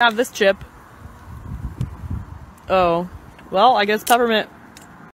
have this chip. Oh. Well, I guess peppermint